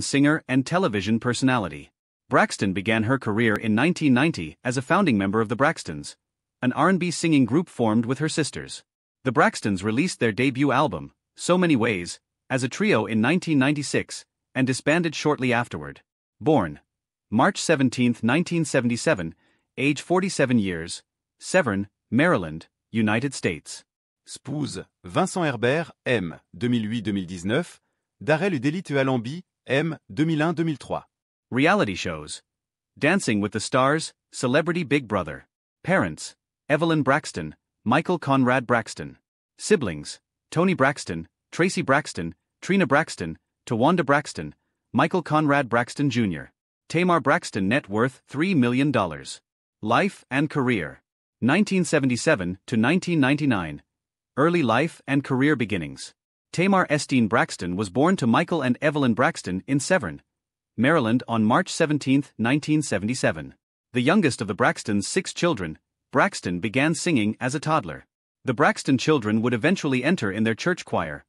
singer and television personality. Braxton began her career in 1990 as a founding member of the Braxtons, an R&B singing group formed with her sisters. The Braxtons released their debut album, So Many Ways, as a trio in 1996 and disbanded shortly afterward. Born March 17, 1977, age 47 years, Severn, Maryland, United States. Spouse, Vincent Herbert, M. 2008-2019, Darrell Udelite Allamby, M. 2001-2003. Reality shows Dancing with the Stars, Celebrity Big Brother. Parents Evelyn Braxton, Michael Conrad Braxton. Siblings Toni Braxton, Tracy Braxton, Trina Braxton, Towanda Braxton, Michael Conrad Braxton Jr. Tamar Braxton net worth $3 million. Life and career 1977 to 1999. Early life and career beginnings. Tamar Estine Braxton was born to Michael and Evelyn Braxton in Severn, Maryland on March 17, 1977. The youngest of the Braxtons' six children, Braxton began singing as a toddler. The Braxton children would eventually enter in their church choir,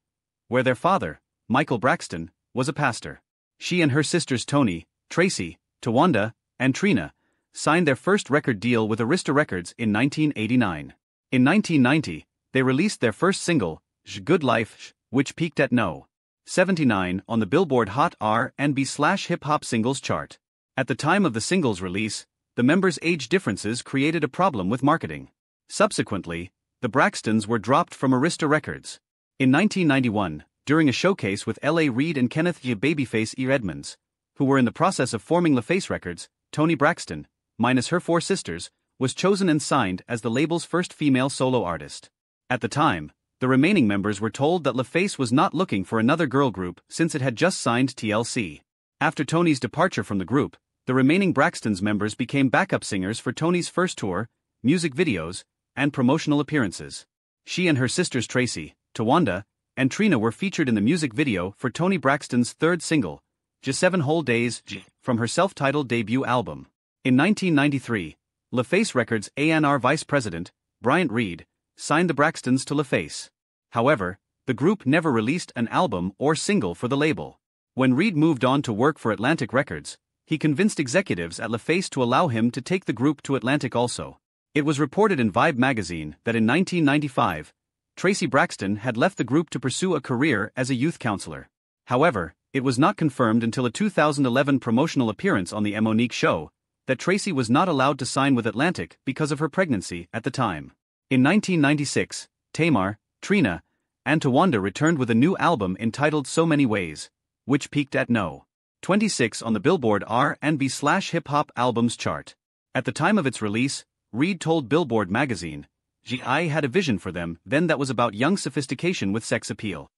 where their father, Michael Braxton, was a pastor. She and her sisters Toni, Tracy, Towanda, and Trina signed their first record deal with Arista Records in 1989. In 1990, they released their first single, J Good Life, which peaked at no. 79 on the Billboard Hot R&B slash hip hop singles chart. At the time of the single's release, the members' age differences created a problem with marketing. Subsequently, the Braxtons were dropped from Arista Records. In 1991, during a showcase with L.A. Reid and Kenneth G. Babyface E. Edmonds, who were in the process of forming LaFace Records, Toni Braxton, minus her four sisters, was chosen and signed as the label's first female solo artist. At the time, the remaining members were told that LaFace was not looking for another girl group since it had just signed TLC. After Toni's departure from the group, the remaining Braxton's members became backup singers for Toni's first tour, music videos, and promotional appearances. She and her sisters Tracy, Towanda, and Trina were featured in the music video for Toni Braxton's third single, Just Seven Whole Days, from her self titled debut album. In 1993, LaFace Records A&R vice president, Bryant Reid, signed the Braxtons to LaFace. However, the group never released an album or single for the label. When Reid moved on to work for Atlantic Records, he convinced executives at LaFace to allow him to take the group to Atlantic also. It was reported in Vibe magazine that in 1995, Tracy Braxton had left the group to pursue a career as a youth counselor. However, it was not confirmed until a 2011 promotional appearance on the Mo'Nique show that Tracy was not allowed to sign with Atlantic because of her pregnancy at the time. In 1996, Tamar, Trina, and Towanda returned with a new album entitled So Many Ways, which peaked at no. 26 on the Billboard R&B slash hip hop albums chart. At the time of its release, Reid told Billboard magazine, G.I. had a vision for them then that was about young sophistication with sex appeal.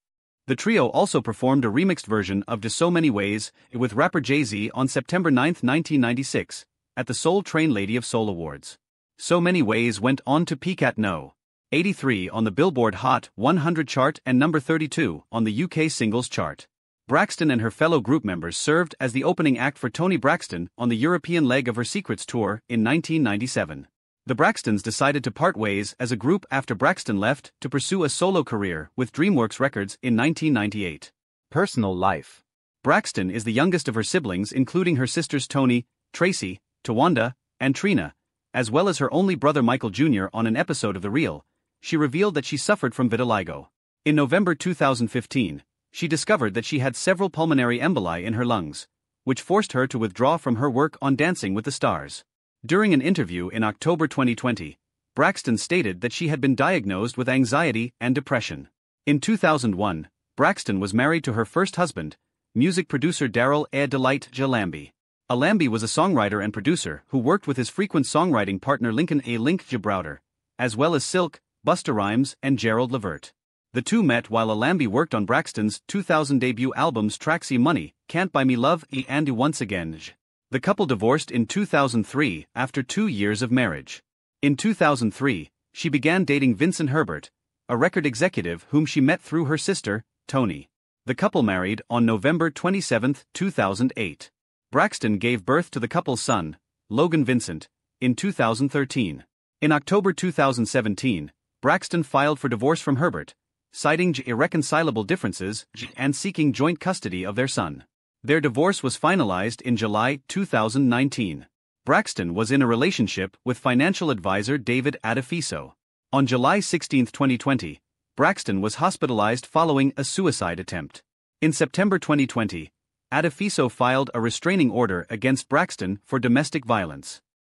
The trio also performed a remixed version of De So Many Ways with rapper Jay Z on September 9, 1996, at the Soul Train Lady of Soul Awards. So Many Ways went on to peak at no. 83 on the Billboard Hot 100 chart and number 32 on the UK singles chart. Braxton and her fellow group members served as the opening act for Toni Braxton on the European leg of her Secrets tour in 1997. The Braxtons decided to part ways as a group after Braxton left to pursue a solo career with DreamWorks Records in 1998. Personal life Braxton is the youngest of her siblings, including her sisters Toni, Tracy, Towanda, and Trina, as well as her only brother Michael Jr. on an episode of The Real. She revealed that she suffered from vitiligo. In November 2015, she discovered that she had several pulmonary emboli in her lungs, which forced her to withdraw from her work on Dancing with the Stars. During an interview in October 2020, Braxton stated that she had been diagnosed with anxiety and depression. In 2001, Braxton was married to her first husband, music producer Daryl A. Delite Jalambi. Allamby was a songwriter and producer who worked with his frequent songwriting partner Lincoln A. Link Jabrowder, as well as Silk, Busta Rhymes, and Gerald Levert. The two met while Allamby worked on Braxton's 2000 debut albums Traxy Money, Can't Buy Me Love, E and Once Again. The couple divorced in 2003 after two years of marriage. In 2003, she began dating Vincent Herbert, a record executive whom she met through her sister, Toni. The couple married on November 27, 2008. Braxton gave birth to the couple's son, Logan Vincent, in 2013. In October 2017, Braxton filed for divorce from Herbert, citing irreconcilable differences and seeking joint custody of their son. Their divorce was finalized in July 2019. Braxton was in a relationship with financial advisor David Adefeso. On July 16, 2020, Braxton was hospitalized following a suicide attempt. In September 2020, Adefeso filed a restraining order against Braxton for domestic violence.